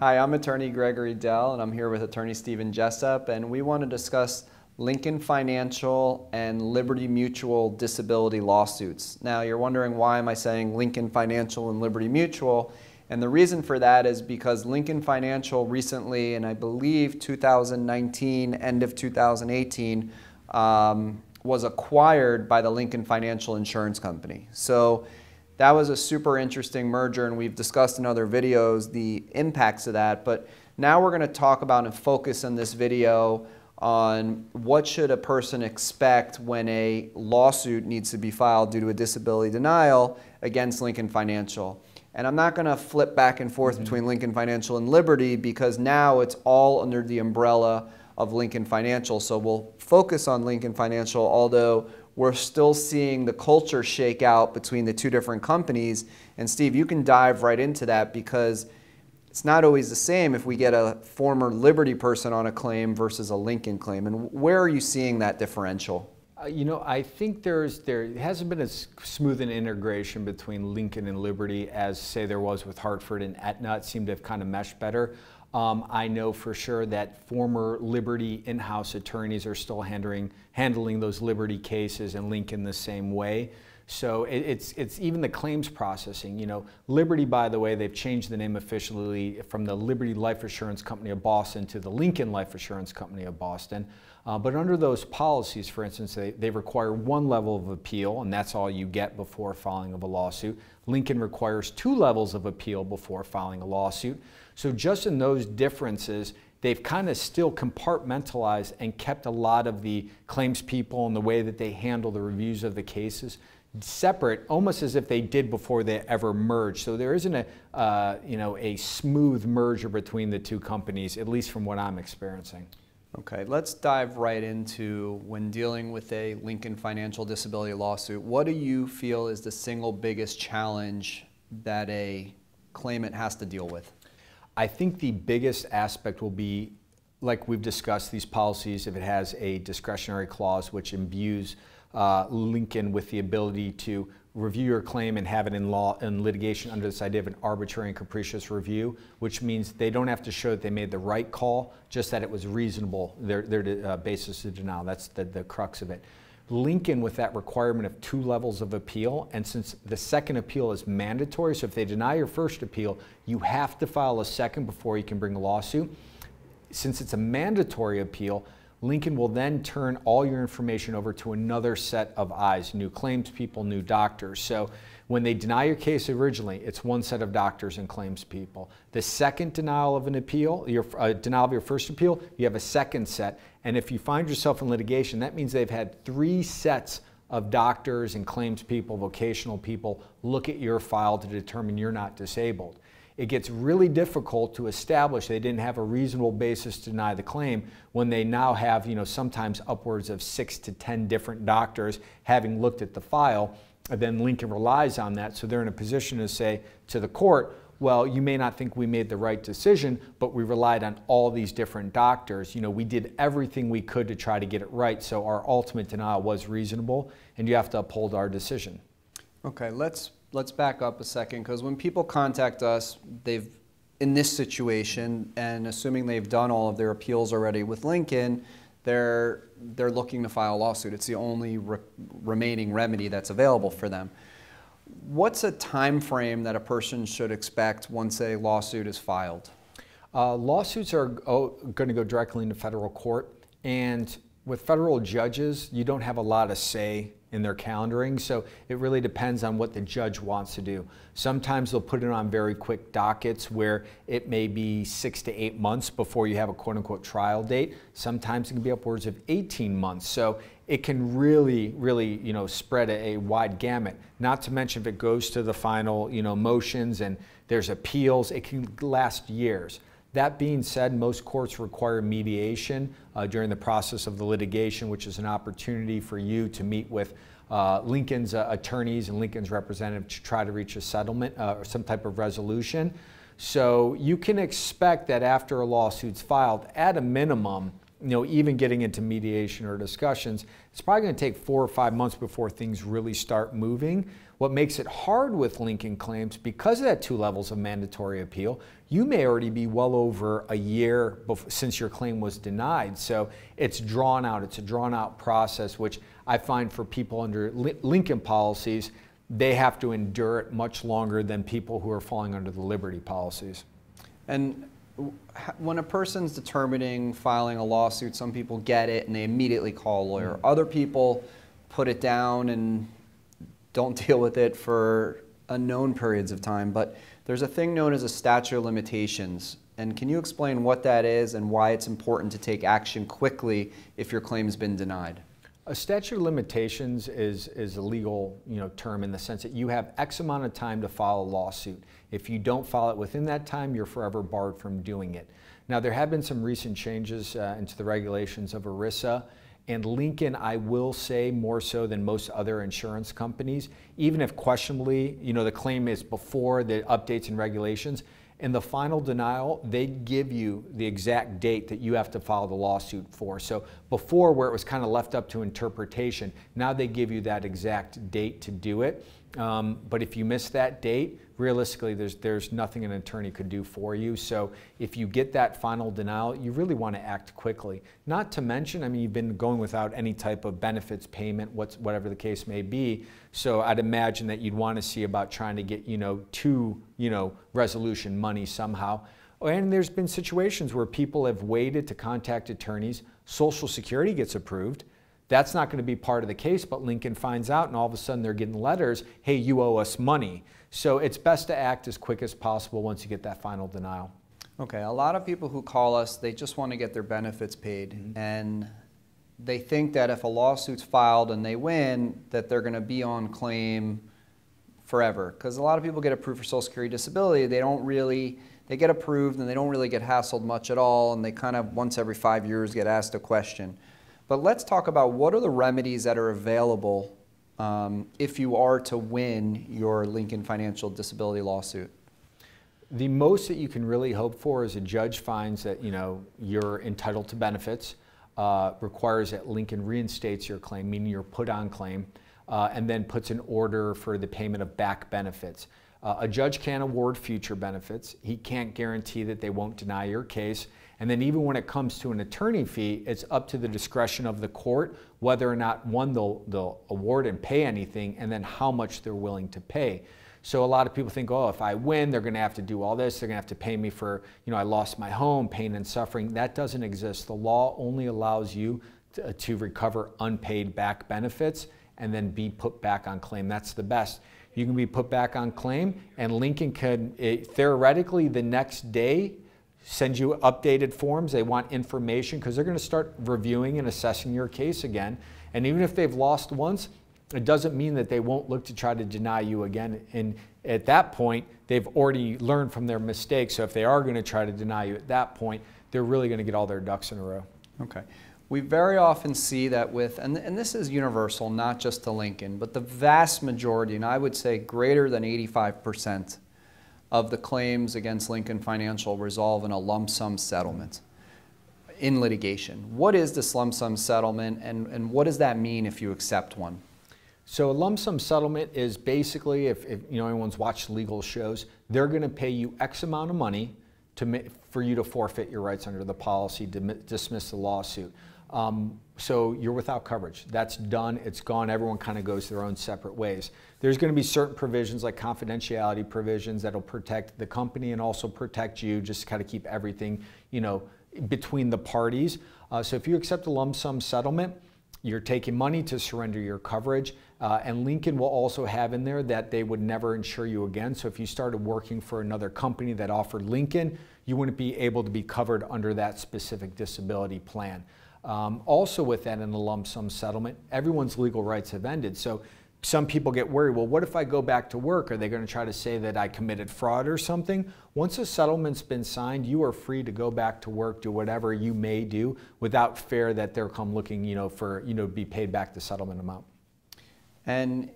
Hi, I'm attorney Gregory Dell, and I'm here with attorney Stephen Jessup, and we want to discuss Lincoln Financial and Liberty Mutual disability lawsuits. Now, you're wondering why am I saying Lincoln Financial and Liberty Mutual? And the reason for that is because Lincoln Financial recently, and I believe 2019, end of 2018, um, was acquired by the Lincoln Financial Insurance Company. So that was a super interesting merger, and we've discussed in other videos the impacts of that. But now we're going to talk about and focus in this video on what should a person expect when a lawsuit needs to be filed due to a disability denial against Lincoln Financial. And I'm not going to flip back and forth mm -hmm. between Lincoln Financial and Liberty because now it's all under the umbrella of Lincoln Financial. So we'll focus on Lincoln Financial, although we're still seeing the culture shake out between the two different companies. And Steve, you can dive right into that because it's not always the same if we get a former Liberty person on a claim versus a Lincoln claim. And where are you seeing that differential? Uh, you know, I think there's there hasn't been as smooth an integration between Lincoln and Liberty as say there was with Hartford and Aetna. It seemed to have kind of meshed better. Um, I know for sure that former Liberty in-house attorneys are still handling, handling those Liberty cases and Lincoln the same way. So it, it's, it's even the claims processing. You know, Liberty, by the way, they've changed the name officially from the Liberty Life Assurance Company of Boston to the Lincoln Life Assurance Company of Boston. Uh, but under those policies, for instance, they, they require one level of appeal, and that's all you get before filing of a lawsuit. Lincoln requires two levels of appeal before filing a lawsuit. So just in those differences, they've kind of still compartmentalized and kept a lot of the claims people and the way that they handle the reviews of the cases separate, almost as if they did before they ever merged. So there isn't a, uh, you know, a smooth merger between the two companies, at least from what I'm experiencing. Okay, let's dive right into when dealing with a Lincoln financial disability lawsuit. What do you feel is the single biggest challenge that a claimant has to deal with? I think the biggest aspect will be, like we've discussed, these policies, if it has a discretionary clause which imbues uh, Lincoln with the ability to review your claim and have it in law and litigation under this idea of an arbitrary and capricious review, which means they don't have to show that they made the right call, just that it was reasonable, their, their uh, basis of denial. That's the, the crux of it. Lincoln with that requirement of two levels of appeal. And since the second appeal is mandatory, so if they deny your first appeal, you have to file a second before you can bring a lawsuit. Since it's a mandatory appeal, Lincoln will then turn all your information over to another set of eyes, new claims people, new doctors. So when they deny your case originally, it's one set of doctors and claims people. The second denial of an appeal, your uh, denial of your first appeal, you have a second set. And if you find yourself in litigation, that means they've had three sets of doctors and claims people, vocational people look at your file to determine you're not disabled. It gets really difficult to establish they didn't have a reasonable basis to deny the claim when they now have, you know, sometimes upwards of six to 10 different doctors having looked at the file then Lincoln relies on that. So they're in a position to say to the court, well, you may not think we made the right decision, but we relied on all these different doctors. You know, we did everything we could to try to get it right. So our ultimate denial was reasonable, and you have to uphold our decision. Okay, let's let's back up a second because when people contact us, they've in this situation, and assuming they've done all of their appeals already with Lincoln, they're, they're looking to file a lawsuit. It's the only re remaining remedy that's available for them. What's a time frame that a person should expect once a lawsuit is filed? Uh, lawsuits are going to go directly into federal court, and with federal judges, you don't have a lot of say in their calendaring. So it really depends on what the judge wants to do. Sometimes they'll put it on very quick dockets where it may be six to eight months before you have a quote unquote trial date. Sometimes it can be upwards of 18 months. So it can really, really, you know, spread a, a wide gamut. Not to mention if it goes to the final, you know, motions and there's appeals, it can last years. That being said, most courts require mediation uh, during the process of the litigation, which is an opportunity for you to meet with uh, Lincoln's uh, attorneys and Lincoln's representative to try to reach a settlement uh, or some type of resolution. So you can expect that after a lawsuit's filed, at a minimum, you know, even getting into mediation or discussions, it's probably going to take four or five months before things really start moving. What makes it hard with Lincoln claims, because of that two levels of mandatory appeal, you may already be well over a year since your claim was denied. So it's drawn out. It's a drawn out process, which I find for people under Lincoln policies, they have to endure it much longer than people who are falling under the Liberty policies. And when a person's determining filing a lawsuit, some people get it and they immediately call a lawyer. Mm. Other people put it down and don't deal with it for unknown periods of time. But there's a thing known as a statute of limitations. And can you explain what that is and why it's important to take action quickly if your claim has been denied? A statute of limitations is, is a legal you know, term in the sense that you have X amount of time to file a lawsuit. If you don't file it within that time, you're forever barred from doing it. Now, there have been some recent changes uh, into the regulations of ERISA. And Lincoln, I will say more so than most other insurance companies, even if questionably, you know, the claim is before the updates and regulations, in the final denial, they give you the exact date that you have to file the lawsuit for. So before, where it was kind of left up to interpretation, now they give you that exact date to do it. Um, but if you miss that date, realistically, there's, there's nothing an attorney could do for you. So if you get that final denial, you really want to act quickly. Not to mention, I mean, you've been going without any type of benefits payment, what's, whatever the case may be. So I'd imagine that you'd want to see about trying to get, you know, to, you know, resolution money somehow. And there's been situations where people have waited to contact attorneys. Social Security gets approved. That's not going to be part of the case, but Lincoln finds out, and all of a sudden they're getting letters hey, you owe us money. So it's best to act as quick as possible once you get that final denial. Okay, a lot of people who call us, they just want to get their benefits paid. Mm-hmm. And they think that if a lawsuit's filed and they win, that they're going to be on claim forever. Because a lot of people get approved for Social Security disability, they don't really, they get approved and they don't really get hassled much at all, and they kind of once every five years get asked a question. But let's talk about what are the remedies that are available um, if you are to win your Lincoln Financial Disability lawsuit? The most that you can really hope for is a judge finds that you know you're entitled to benefits, uh, requires that Lincoln reinstates your claim, meaning you're put on claim, uh, and then puts an order for the payment of back benefits. Uh, a judge can't award future benefits. He can't guarantee that they won't deny your case. And then even when it comes to an attorney fee, it's up to the discretion of the court whether or not one, they'll, they'll award and pay anything, and then how much they're willing to pay. So a lot of people think, oh, if I win, they're going to have to do all this. They're going to have to pay me for, you know, I lost my home, pain and suffering. That doesn't exist. The law only allows you to, uh, to recover unpaid back benefits and then be put back on claim. That's the best. You can be put back on claim, and Lincoln could, it, theoretically, the next day, send you updated forms. They want information because they're going to start reviewing and assessing your case again. And even if they've lost once, it doesn't mean that they won't look to try to deny you again. And at that point, they've already learned from their mistakes. So if they are going to try to deny you at that point, they're really going to get all their ducks in a row. Okay. We very often see that with, and, and this is universal, not just to Lincoln, but the vast majority, and I would say greater than 85% of the claims against Lincoln Financial resolve in a lump sum settlement in litigation. What is this lump sum settlement and, and what does that mean if you accept one? So a lump sum settlement is basically, if, if you know anyone's watched legal shows, they're going to pay you X amount of money to, for you to forfeit your rights under the policy, to dismiss the lawsuit. Um, so you're without coverage. That's done, it's gone, everyone kind of goes their own separate ways. There's going to be certain provisions like confidentiality provisions that'll protect the company and also protect you, just kind of keep everything, you know, between the parties. Uh, so if you accept a lump sum settlement, you're taking money to surrender your coverage. Uh, and Lincoln will also have in there that they would never insure you again. So if you started working for another company that offered Lincoln, you wouldn't be able to be covered under that specific disability plan. Um, also with that in the lump sum settlement, everyone's legal rights have ended. So some people get worried, well, what if I go back to work? Are they going to try to say that I committed fraud or something? Once a settlement's been signed, you are free to go back to work, do whatever you may do without fear that they'll come looking, you know, for, you know, be paid back the settlement amount. And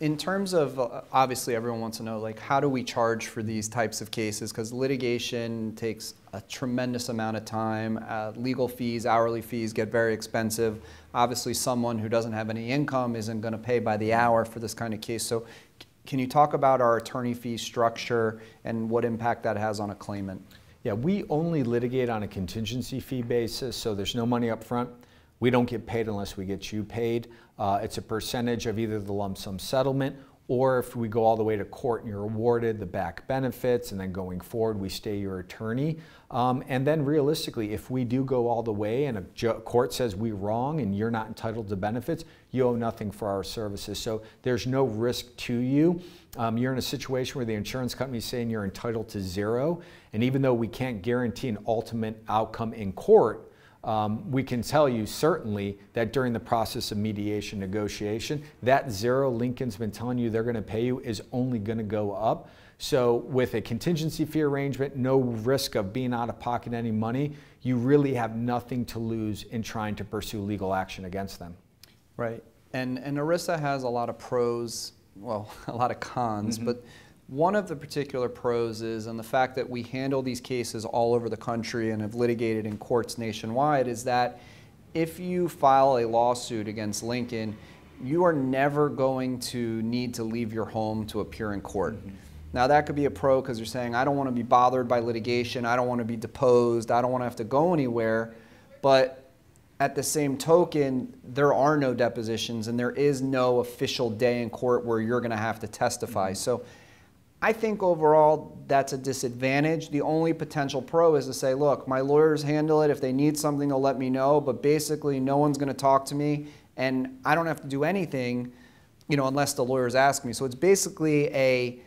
in terms of uh, obviously everyone wants to know like how do we charge for these types of cases? Because litigation takes a tremendous amount of time. Uh, legal fees hourly fees get very expensive. Obviously someone who doesn't have any income isn't going to pay by the hour for this kind of case. So can you talk about our attorney fee structure and what impact that has on a claimant? Yeah we only litigate on a contingency fee basis so there's no money up front we don't get paid unless we get you paid. Uh, it's a percentage of either the lump sum settlement or if we go all the way to court and you're awarded the back benefits and then going forward we stay your attorney. Um, and then realistically, if we do go all the way and a court says we're wrong and you're not entitled to benefits, you owe nothing for our services. So there's no risk to you. Um, you're in a situation where the insurance company is saying you're entitled to zero. And even though we can't guarantee an ultimate outcome in court, um, we can tell you certainly that during the process of mediation negotiation, that zero Lincoln's been telling you they're going to pay you is only going to go up. So, with a contingency fee arrangement, no risk of being out of pocket any money, you really have nothing to lose in trying to pursue legal action against them. Right. And, and ERISA has a lot of pros, well, a lot of cons, mm-hmm. but one of the particular pros is, and the fact that we handle these cases all over the country and have litigated in courts nationwide, is that if you file a lawsuit against Lincoln, you are never going to need to leave your home to appear in court. Mm-hmm. Now, that could be a pro because you're saying, I don't want to be bothered by litigation, I don't want to be deposed, I don't want to have to go anywhere. But at the same token, there are no depositions and there is no official day in court where you're going to have to testify. Mm-hmm. So I think overall that's a disadvantage. The only potential pro is to say, look, my lawyers handle it. If they need something, they'll let me know. But basically, no one's going to talk to me, and I don't have to do anything, you know, unless the lawyers ask me. So it's basically a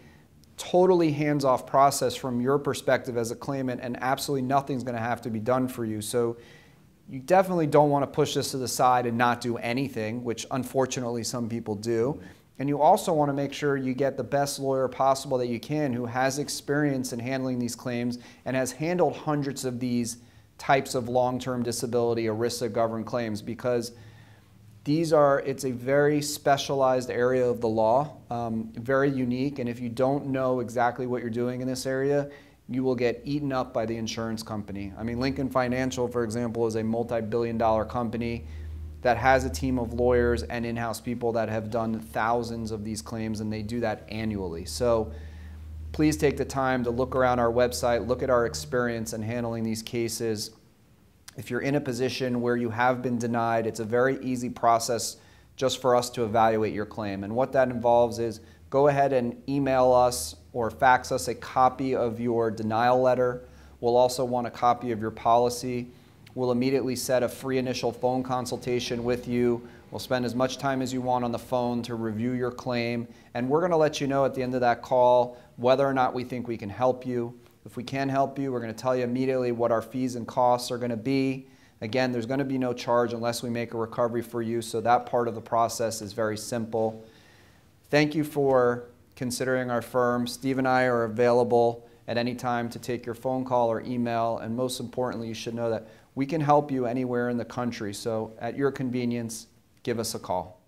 totally hands-off process from your perspective as a claimant, and absolutely nothing's going to have to be done for you. So you definitely don't want to push this to the side and not do anything, which unfortunately some people do. And you also want to make sure you get the best lawyer possible that you can who has experience in handling these claims and has handled hundreds of these types of long-term disability ERISA governed claims because these are it's a very specialized area of the law um, very unique. And if you don't know exactly what you're doing in this area you will get eaten up by the insurance company. I mean lincoln financial for example is a multi-billion dollar company that has a team of lawyers and in-house people that have done thousands of these claims and they do that annually. So please take the time to look around our website, look at our experience in handling these cases. If you're in a position where you have been denied, it's a very easy process just for us to evaluate your claim. And what that involves is go ahead and email us or fax us a copy of your denial letter. We'll also want a copy of your policy. We'll immediately set a free initial phone consultation with you. We'll spend as much time as you want on the phone to review your claim. And we're going to let you know at the end of that call whether or not we think we can help you. If we can help you, we're going to tell you immediately what our fees and costs are going to be. Again, there's going to be no charge unless we make a recovery for you, so that part of the process is very simple. Thank you for considering our firm. Steve and I are available at any time to take your phone call or email, and most importantly, you should know that we can help you anywhere in the country. So at your convenience, give us a call.